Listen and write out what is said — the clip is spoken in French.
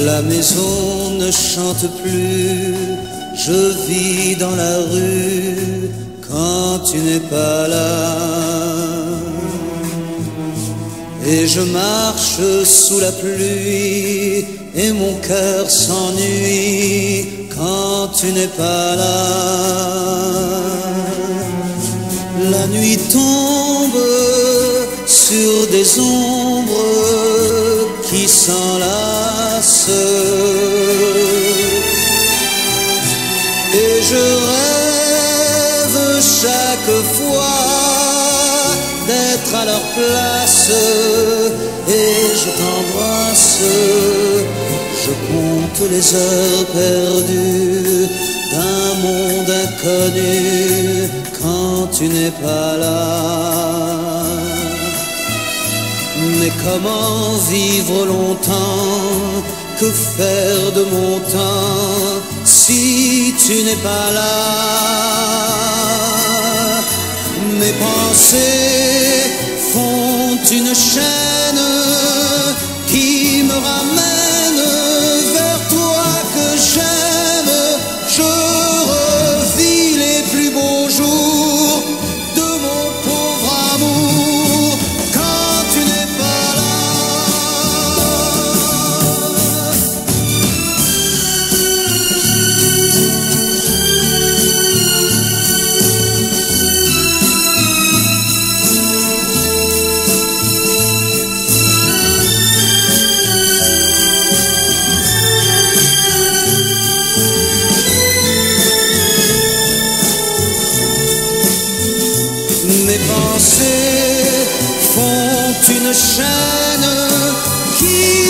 La maison ne chante plus, je vis dans la rue quand tu n'es pas là. Et je marche sous la pluie et mon cœur s'ennuie quand tu n'es pas là. La nuit tombe sur des ombres qui s'enlacent. Et je rêve chaque fois d'être à leur place et je t'embrasse. Je compte les heures perdues d'un monde inconnu quand tu n'es pas là. Mais comment vivre longtemps? Que faire de mon temps si tu n'es pas là? Mes pensées font une chaîne chaîne qui